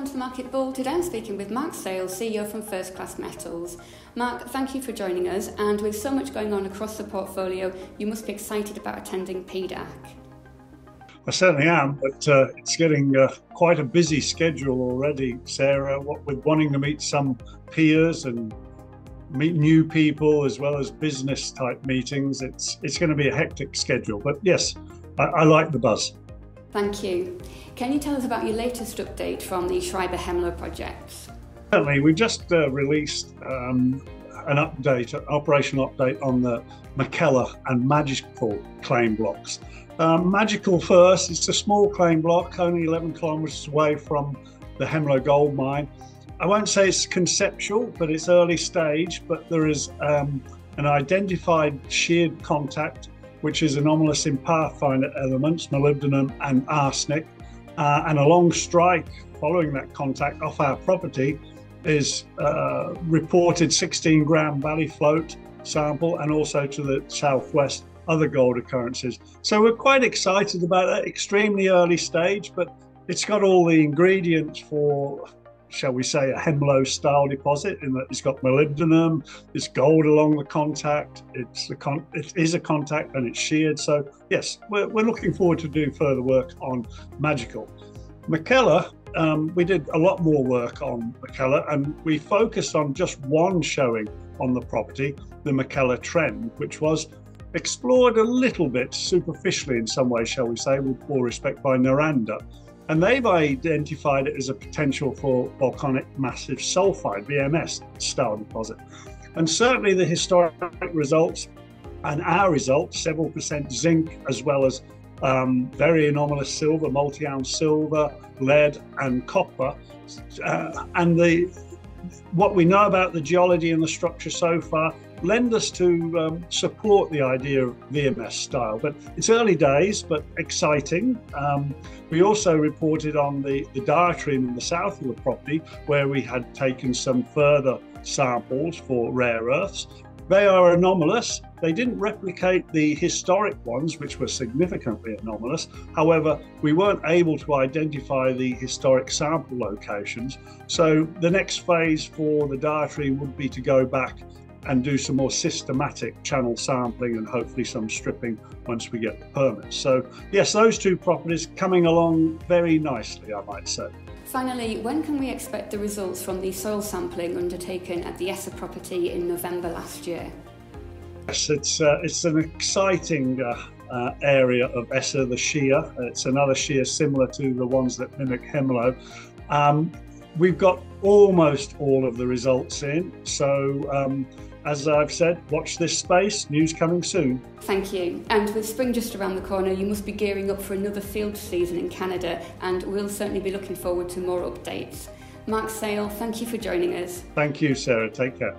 welcome to the Market Bull. Today I'm speaking with Marc Sale, CEO from First Class Metals. Mark, thank you for joining us. And with so much going on across the portfolio, you must be excited about attending PDAC. I certainly am, but uh, it's getting uh, quite a busy schedule already, Sarah, what, with wanting to meet some peers and meet new people as well as business type meetings. It's, it's going to be a hectic schedule, but yes, I, I like the buzz. Thank you. Can you tell us about your latest update from the Schreiber Hemlo projects? Certainly, we've just uh, released um, an update, an operational update on the McKellar and Magical claim blocks. Um, Magical first, it's a small claim block, only 11 kilometres away from the Hemlo gold mine. I won't say it's conceptual, but it's early stage, but there is um, an identified sheared contact which is anomalous in pathfinder elements, molybdenum and arsenic. Uh, and along strike following that contact off our property is uh, reported 16 gram valley float sample and also to the southwest other gold occurrences. So we're quite excited about that, extremely early stage, but it's got all the ingredients for shall we say, a Hemlo style deposit in that it's got molybdenum, it's gold along the contact, it's a con- it is a contact and it's sheared. So, yes, we're, we're looking forward to do further work on Magical. McKellar, um, we did a lot more work on McKellar and we focused on just one showing on the property, the McKellar trend, which was explored a little bit superficially in some way, shall we say, with all respect by Noranda. And they've identified it as a potential for volcanic massive sulfide, VMS style deposit. And certainly the historic results and our results, several percent zinc, as well as um, very anomalous silver, multi ounce silver, lead, and copper. Uh, and the what we know about the geology and the structure so far lend us to um, support the idea of VMS style. But it's early days, but exciting. Um, we also reported on the, the diatreme in the south of the property where we had taken some further samples for rare earths. They are anomalous. They didn't replicate the historic ones, which were significantly anomalous. However, we weren't able to identify the historic sample locations. So the next phase for the diatreme would be to go back and do some more systematic channel sampling and hopefully some stripping once we get the permits. So yes, those two properties coming along very nicely, I might say. Finally, when can we expect the results from the soil sampling undertaken at the ESSA property in November last year? Yes, it's, uh, it's an exciting uh, uh, area of ESSA, the shear. It's another shear similar to the ones that mimic Hemlo. Um, we've got almost all of the results in, so um, as I've said, watch this space, news coming soon. Thank you. And with spring just around the corner, you must be gearing up for another field season in Canada, and we'll certainly be looking forward to more updates. Marc Sale, thank you for joining us. Thank you, Sarah. Take care.